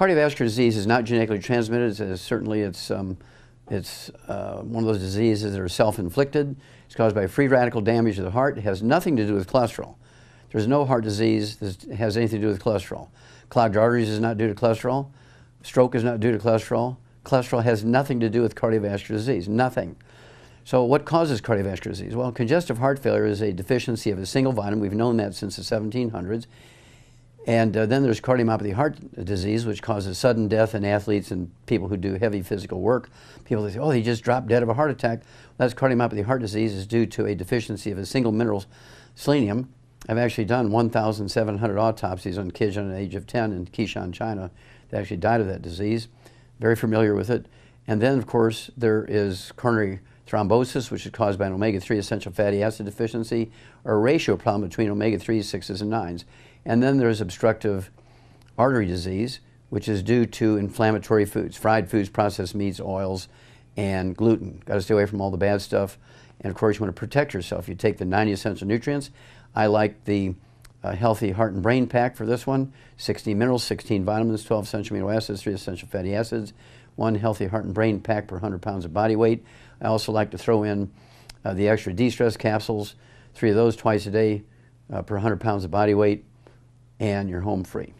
cardiovascular disease is not genetically transmitted. It's, certainly, it's um, it's uh, one of those diseases that are self-inflicted. It's caused by free radical damage to the heart. It has nothing to do with cholesterol. There's no heart disease that has anything to do with cholesterol. Clogged arteries is not due to cholesterol. Stroke is not due to cholesterol. Cholesterol has nothing to do with cardiovascular disease, nothing. So what causes cardiovascular disease? Well, congestive heart failure is a deficiency of a single vitamin. We've known that since the 1700s. And uh, then there's cardiomyopathy heart disease, which causes sudden death in athletes and people who do heavy physical work. People say, oh, he just dropped dead of a heart attack. Well, that's cardiomyopathy heart disease is due to a deficiency of a single mineral, selenium. I've actually done 1,700 autopsies on kids under the age of 10 in Keshan, China that actually died of that disease. Very familiar with it. And then, of course, there is coronary thrombosis, which is caused by an omega-3 essential fatty acid deficiency, or a ratio problem between omega-3s, 6s, and 9s. And then there's obstructive artery disease, which is due to inflammatory foods, fried foods, processed meats, oils, and gluten. Got to stay away from all the bad stuff. And of course, you want to protect yourself. You take the 90 essential nutrients. I like the uh, healthy heart and brain pack for this one 16 minerals, 16 vitamins, 12 essential amino acids, 3 essential fatty acids, one healthy heart and brain pack per 100 pounds of body weight. I also like to throw in uh, the extra de-stress capsules, three of those twice a day uh, per 100 pounds of body weight, and you're home free.